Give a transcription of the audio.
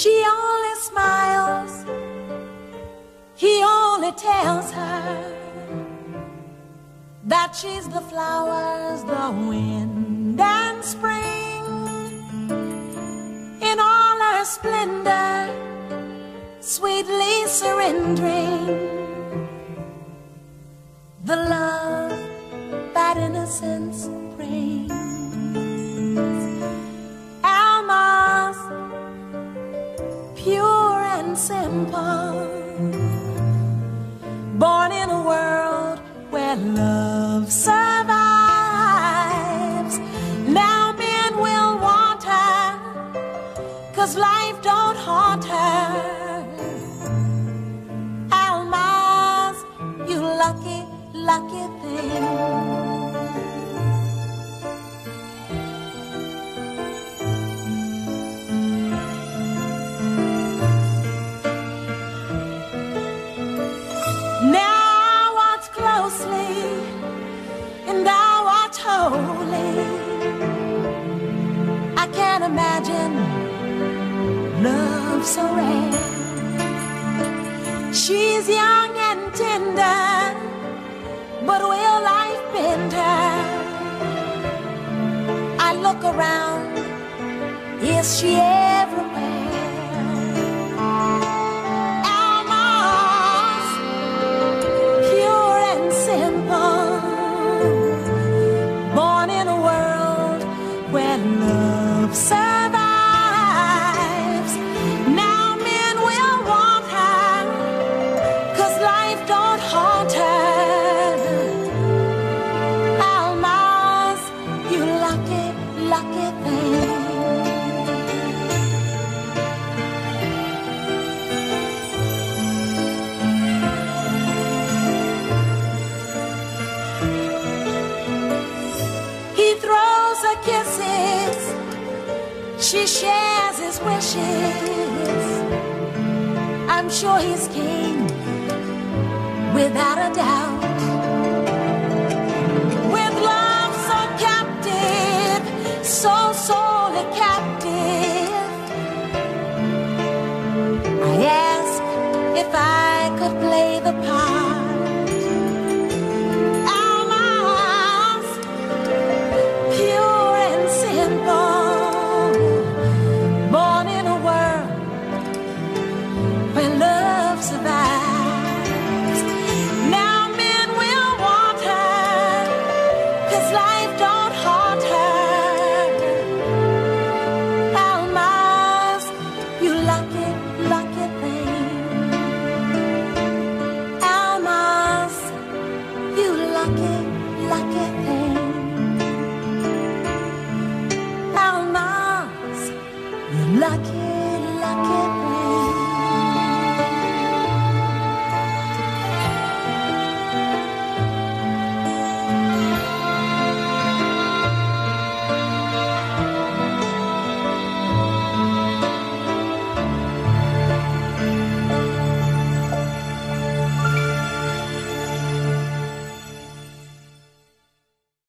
She only smiles, he only tells her that she's the flowers, the wind and spring. In all her splendor, sweetly surrendering. Pure and simple, born in a world where love survives. Now men will want her, cause life don't haunt her. Love so rare. She's young and tender, but will life bend her? I look around, is she everywhere? She shares his wishes. I'm sure he's king, without a doubt. With love so captive, so sorely captive, I ask if I could play the part life don't